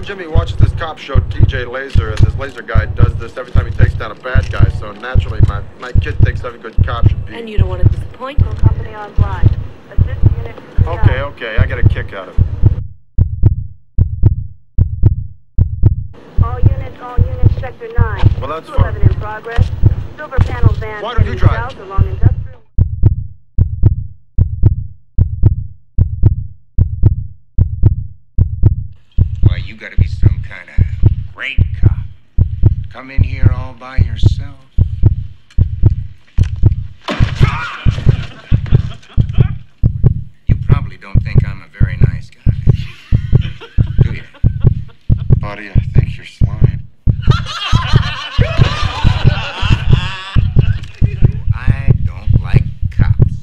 Yeah, well, my son Jimmy watches this cop show, T.J. Lazer, and this laser guy does this every time he takes down a bad guy, so naturally my, my kid thinks every good cop should be... And you don't want to disappoint? Full company online. Assist unit Okay, okay, I get a kick out of it. All units, all units, sector 9. Well, that's 211 in progress. Silver panel van Why don't you heading drive? south along industrial. Why, you gotta be some kind of great cop. Come in here all by yourself. You probably don't think I'm a very nice guy. Do you? Buddy, I think you're slime. I don't like cops.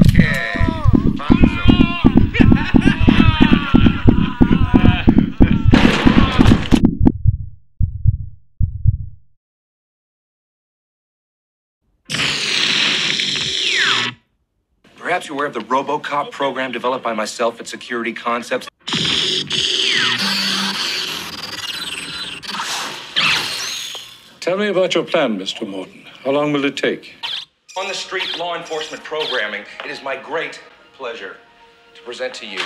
Okay, Bonzo. Perhaps you're aware of the RoboCop program developed by myself at Security Concepts. Tell me about your plan, Mr. Morton. How long will it take? On the street law enforcement programming, it is my great pleasure to present to you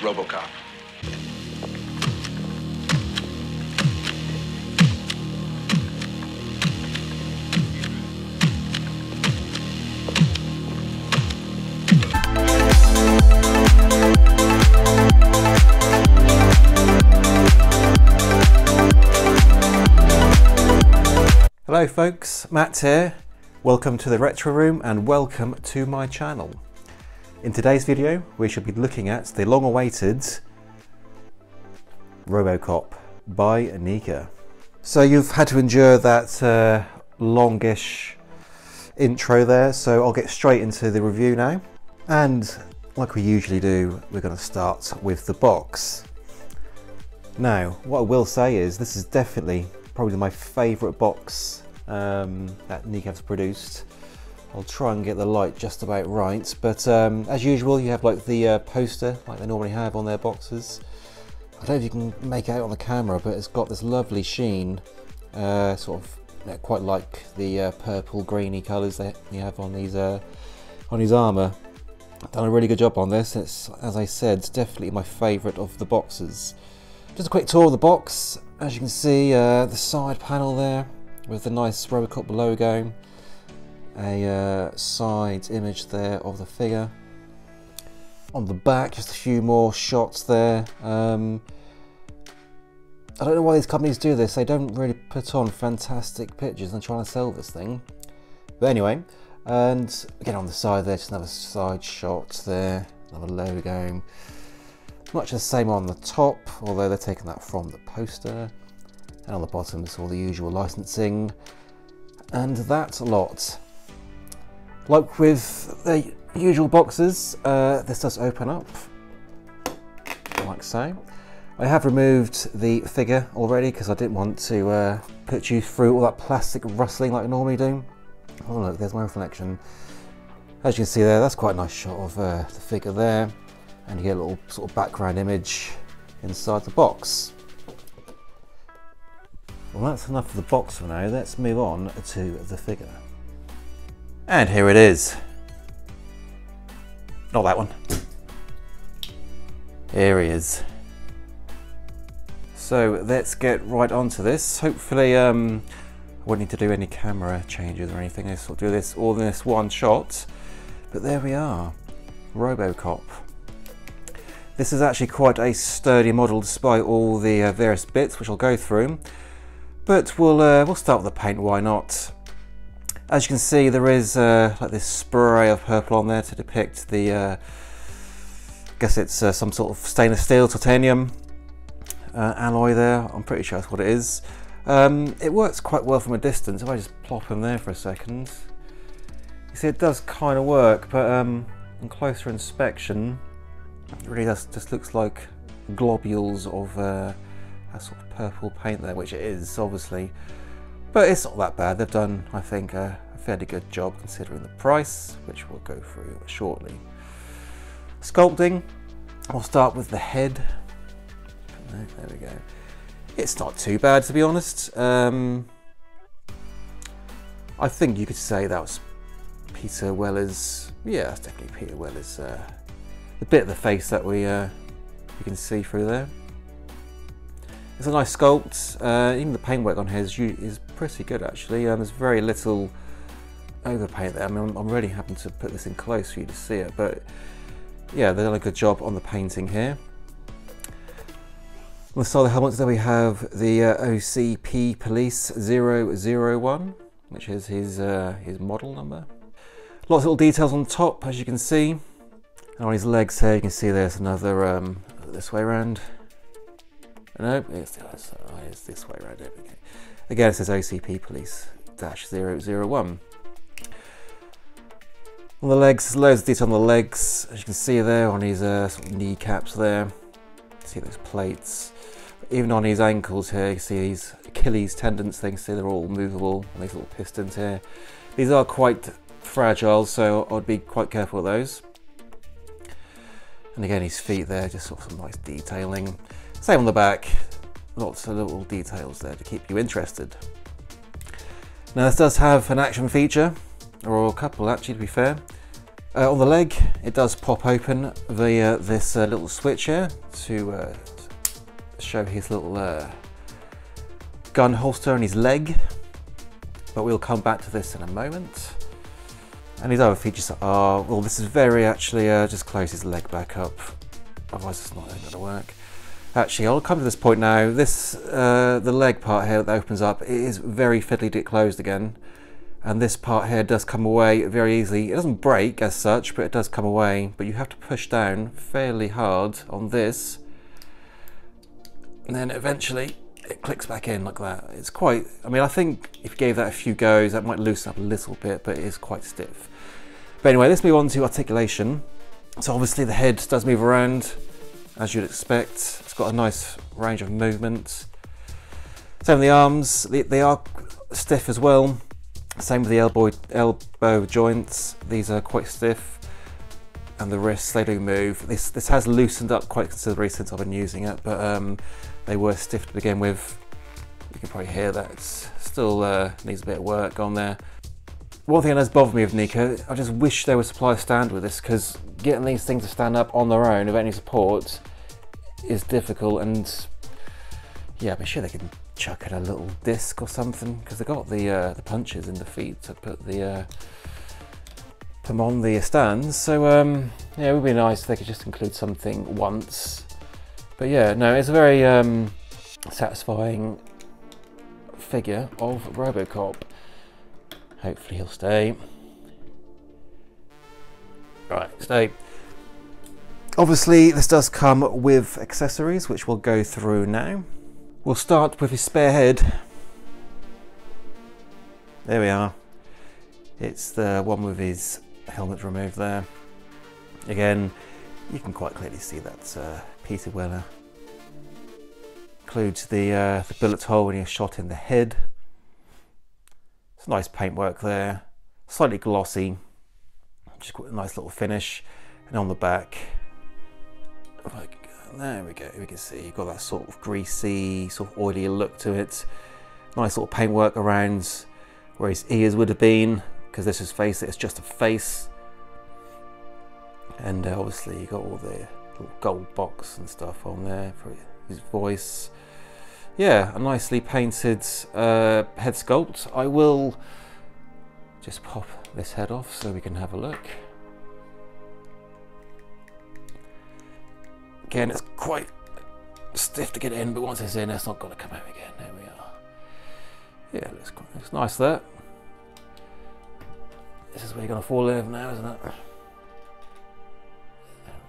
RoboCop. Hello folks, Matt here. Welcome to the Retro Room and welcome to my channel. In today's video we shall be looking at the long-awaited Robocop by NECA. So you've had to endure that uh, longish intro there, so I'll get straight into the review now. And like we usually do, we're going to start with the box. Now, what I will say is this is definitely probably my favourite box um, that NECA's produced. I'll try and get the light just about right, but um, as usual you have like the uh, poster like they normally have on their boxes. I don't know if you can make it out on the camera, but it's got this lovely sheen, uh, sort of you know, quite like the uh, purple greeny colours that you have on these uh, on his armour. Done a really good job on this. It's, as I said, definitely my favourite of the boxes. Just a quick tour of the box. As you can see, uh, the side panel there with the nice Robocop logo. A uh, side image there of the figure. On the back, just a few more shots there. Um, I don't know why these companies do this. They don't really put on fantastic pictures and trying to sell this thing. But anyway, and again on the side there, just another side shot there, another logo. Much the same on the top, although they're taking that from the poster. And on the bottom, it's all the usual licensing. And that lot. Like with the usual boxes, uh, this does open up, like so. I have removed the figure already because I didn't want to uh, put you through all that plastic rustling like I normally do. Oh look, there's my reflection. As you can see there, that's quite a nice shot of uh, the figure there and you get a little sort of background image inside the box. Well that's enough of the box for now, let's move on to the figure. And here it is. Not that one. Here he is. So let's get right onto this. Hopefully um, I won't need to do any camera changes or anything. I will do this all in this one shot. But there we are, Robocop. This is actually quite a sturdy model despite all the uh, various bits which I'll go through. But we'll, uh, we'll start with the paint, why not? As you can see there is uh, like this spray of purple on there to depict the, uh, I guess it's uh, some sort of stainless steel titanium uh, alloy there, I'm pretty sure that's what it is. Um, it works quite well from a distance, if I just plop him there for a second. You see it does kind of work, but um, on closer inspection It really does, just looks like globules of uh, that sort of purple paint there, which it is, obviously. But it's not that bad. They've done, I think, a, a fairly good job considering the price, which we'll go through shortly. Sculpting, I'll start with the head. There we go. It's not too bad, to be honest. Um, I think you could say that was Peter Weller's, yeah, it's definitely Peter Weller's, uh, the bit of the face that we uh, you can see through there. It's a nice sculpt. Uh, even the paintwork on here is, is pretty good actually. Um, there's very little overpaint there. I mean, I'm, I'm really happy to put this in close for you to see it, but yeah, they've done a good job on the painting here. On the side of the helmets there we have the uh, OCP Police 001, which is his, uh, his model number. Lots of little details on top, as you can see. And on his legs here, you can see there's another, um, this way around. No, it's, it's this way around. We go. Again, it says OCP Police dash 001. On the legs, loads of detail on the legs, as you can see there, on his uh, sort of kneecaps there. See those plates. Even on his ankles here, you see these Achilles tendons things, see they're all movable, and these little pistons here. These are quite fragile, so I'd be quite careful with those. And again, his feet there, just sort of some nice detailing. Same on the back, lots of little details there to keep you interested. Now this does have an action feature, or a couple actually to be fair. Uh, on the leg, it does pop open via this uh, little switch here to uh, show his little uh, gun holster on his leg, but we'll come back to this in a moment. And his other features are, well this is very actually, uh, just close his leg back up, otherwise it's not going to work. Actually, I'll come to this point now. This, uh, the leg part here that opens up, is very fiddly closed again and this part here does come away very easily. It doesn't break as such, but it does come away, but you have to push down fairly hard on this, and then eventually it clicks back in like that. It's quite, I mean, I think if you gave that a few goes, that might loosen up a little bit, but it is quite stiff. But anyway, let's move on to articulation. So obviously the head does move around, as you'd expect. It's got a nice range of movement. Same with the arms, they, they are stiff as well. Same with the elbow, elbow joints, these are quite stiff and the wrists, they do move. This, this has loosened up quite considerably since I've been using it, but um, they were stiff to begin with. You can probably hear that it still uh, needs a bit of work on there. One thing that bothered me with NECA, I just wish there was supply a stand with this because getting these things to stand up on their own without any support is difficult and yeah, I'm sure they can chuck in a little disc or something because they got the uh, the punches in the feet to put the uh, them on the stands. So um, yeah, it would be nice if they could just include something once. But yeah, no, it's a very um, satisfying figure of RoboCop. Hopefully he'll stay. Right, stay. Obviously, this does come with accessories, which we'll go through now. We'll start with his spare head. There we are. It's the one with his helmet removed there. Again, you can quite clearly see that's uh, Peter Weller. Includes the, uh, the bullet hole when he's shot in the head. It's nice paintwork there. Slightly glossy. Just got a nice little finish. And on the back, like there we go, we can see you've got that sort of greasy, sort of oily look to it. Nice little paintwork around where his ears would have been, because this is face, it's just a face. And uh, obviously you got all the little gold box and stuff on there for his voice. Yeah, a nicely painted uh, head sculpt. I will just pop this head off so we can have a look. Again, it's quite stiff to get in, but once it's in, it's not going to come out again. There we are. Yeah, looks, quite, looks nice there. This is where you're going to fall over now, isn't it? There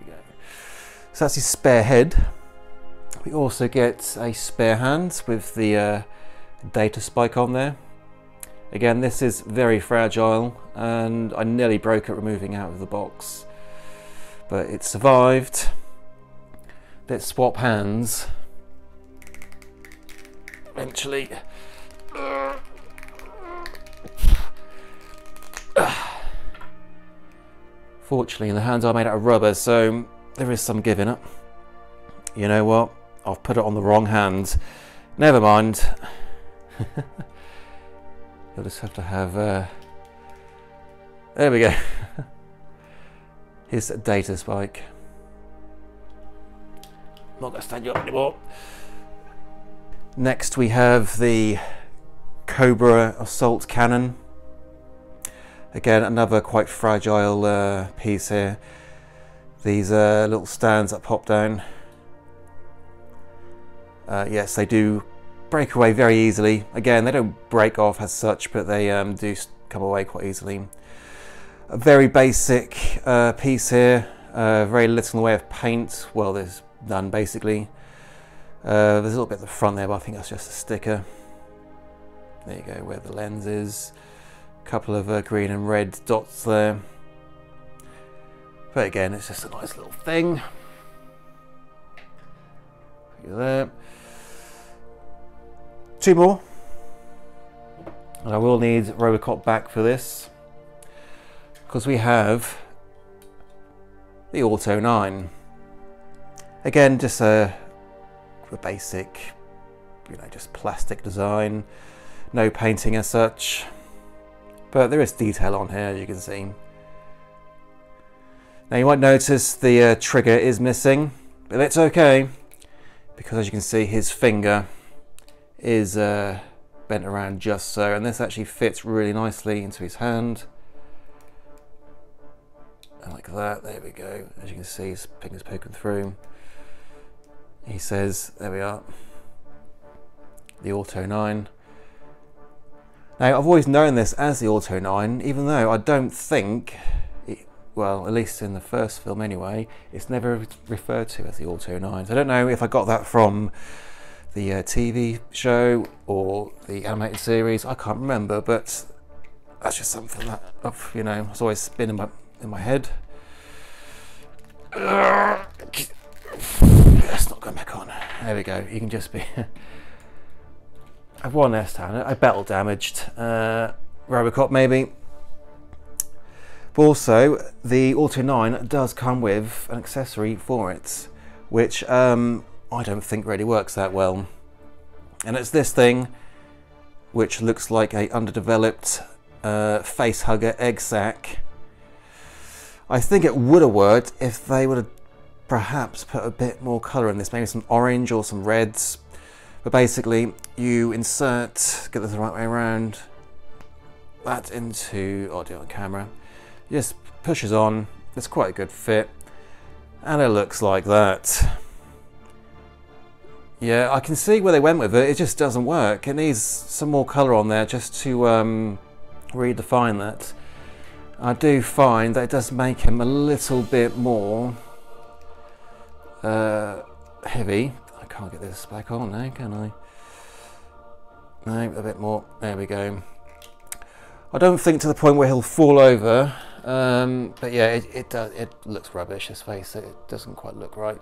we go. So that's his spare head. We also get a spare hand with the uh, data spike on there. Again, this is very fragile and I nearly broke it removing out of the box, but it survived let's swap hands. Eventually. Fortunately, the hands are made out of rubber, so there is some giving up. You know what? I've put it on the wrong hand. Never mind. You'll just have to have. Uh... There we go. Here's a data spike. Not going to stand you up anymore. Next, we have the Cobra Assault Cannon. Again, another quite fragile uh, piece here. These uh, little stands that pop down. Uh, yes, they do break away very easily. Again, they don't break off as such, but they um, do come away quite easily. A very basic uh, piece here. Uh, very little in the way of paint. Well, there's none basically. Uh, there's a little bit at the front there, but I think that's just a sticker. There you go, where the lens is. A couple of uh, green and red dots there. But again, it's just a nice little thing. Put there. Two more. And I will need Robocop back for this. Because we have the Auto 9. Again, just a, a basic, you know, just plastic design. No painting as such. But there is detail on here, as you can see. Now you might notice the uh, trigger is missing, but that's okay. Because as you can see, his finger is uh, bent around just so, and this actually fits really nicely into his hand. And like that, there we go. As you can see, his finger's poking through. He says, there we are, the Auto 9. Now, I've always known this as the Auto 9, even though I don't think, it, well, at least in the first film anyway, it's never referred to as the Auto 9. So I don't know if I got that from the uh, TV show or the animated series. I can't remember, but that's just something that you know, has always been in my in my head. That's not going back on. There we go. You can just be. I've one S down. I battle damaged. Uh, Robocop maybe. But also, the Auto 9 does come with an accessory for it, which um, I don't think really works that well. And it's this thing, which looks like a underdeveloped uh, face hugger egg sac. I think it would have worked if they would have perhaps put a bit more colour in this, maybe some orange or some reds. But basically, you insert, get this the right way around, that into, it on camera, just pushes on, it's quite a good fit, and it looks like that. Yeah, I can see where they went with it. It just doesn't work. It needs some more colour on there just to um, redefine that. I do find that it does make him a little bit more uh, heavy. I can't get this back on now, can I? No, a bit more. There we go. I don't think to the point where he'll fall over. Um, but yeah, it, it, it looks rubbish, let's face it. It doesn't quite look right.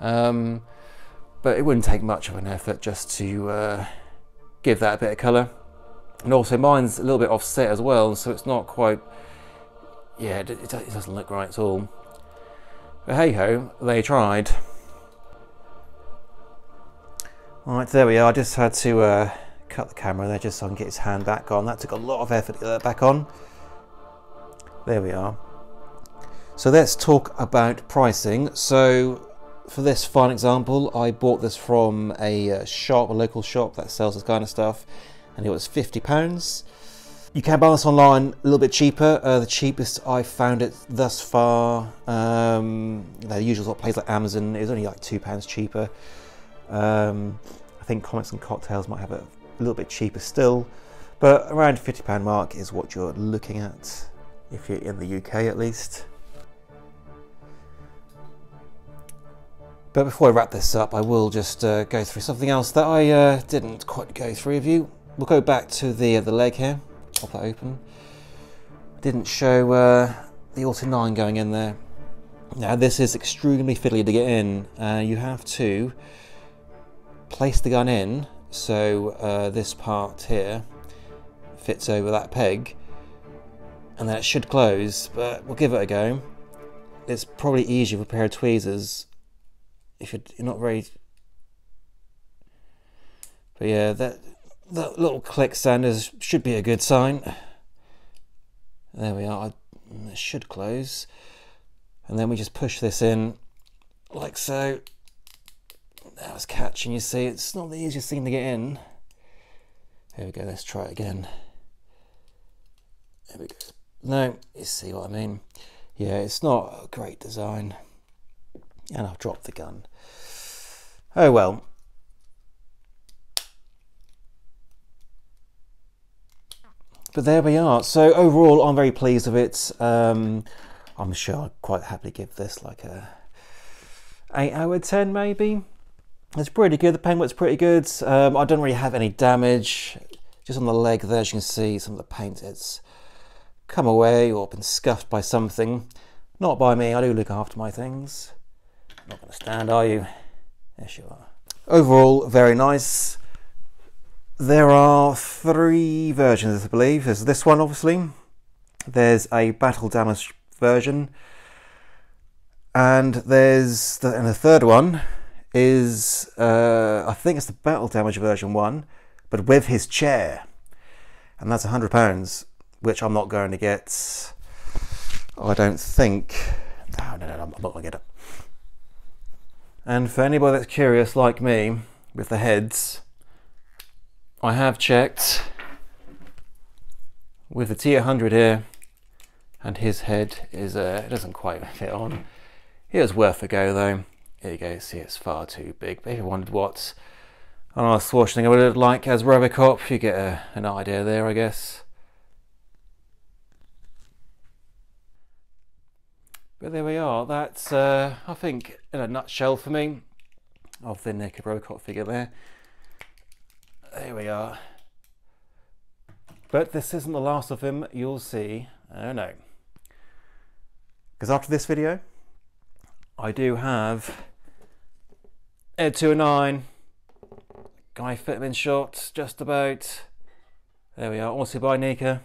Um, but it wouldn't take much of an effort just to uh, give that a bit of colour. And also mine's a little bit offset as well, so it's not quite, yeah, it, it doesn't look right at all. But hey ho, they tried. Alright, there we are. I just had to uh, cut the camera there just so I can get his hand back on. That took a lot of effort to get that back on. There we are. So let's talk about pricing. So for this fine example, I bought this from a uh, shop, a local shop that sells this kind of stuff, and it was £50. You can buy this online a little bit cheaper. Uh, the cheapest I found it thus far, um, the usual sort of place like Amazon is only like £2 cheaper. Um, I think Comics and Cocktails might have it a little bit cheaper still, but around £50 mark is what you're looking at if you're in the UK at least. But before I wrap this up, I will just uh, go through something else that I uh, didn't quite go through with you. We'll go back to the the leg here. Pop that open. Didn't show uh, the Auto 9 going in there. Now this is extremely fiddly to get in. Uh, you have to place the gun in so uh, this part here fits over that peg and then it should close but we'll give it a go. It's probably easier with a pair of tweezers if you're not very but yeah that that little click sound is, should be a good sign. There we are. It should close. And then we just push this in like so. That was catching, you see. It's not the easiest thing to get in. Here we go, let's try it again. There we go. No, you see what I mean. Yeah, it's not a great design. And I've dropped the gun. Oh well. But there we are. So overall, I'm very pleased with it. Um, I'm sure I'd quite happily give this like a 8 out of 10 maybe. It's pretty good. The paintwork's pretty good. Um, I don't really have any damage. Just on the leg there, as you can see, some of the paint it's come away or been scuffed by something. Not by me. I do look after my things. Not going to stand, are you? Yes, you are. Overall, very nice. There are three versions, I believe. There's this one, obviously. There's a battle damage version. And there's the, and the third one is uh, I think it's the battle damage version one, but with his chair, and that's a hundred pounds, which I'm not going to get. I don't think. No, no, no, I'm not going to get it. And for anybody that's curious, like me, with the heads, I have checked with the T100 here and his head is uh, it doesn't quite fit on. It was worth a go though. Here you go, see it's far too big. But if you wondered what Arnold Schwarzenegger would look like as Robocop, you get a, an idea there I guess. But there we are, that's uh, I think in a nutshell for me of the NECA Robocop figure there. There we are. But this isn't the last of him, you'll see. Oh no. Because after this video, I do have Ed 209, Guy Fitman shot, just about. There we are, also by NECA.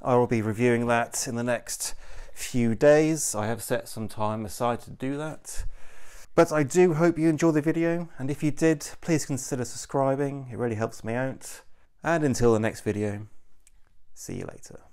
I will be reviewing that in the next few days. I have set some time aside to do that. But I do hope you enjoyed the video, and if you did, please consider subscribing, it really helps me out. And until the next video, see you later.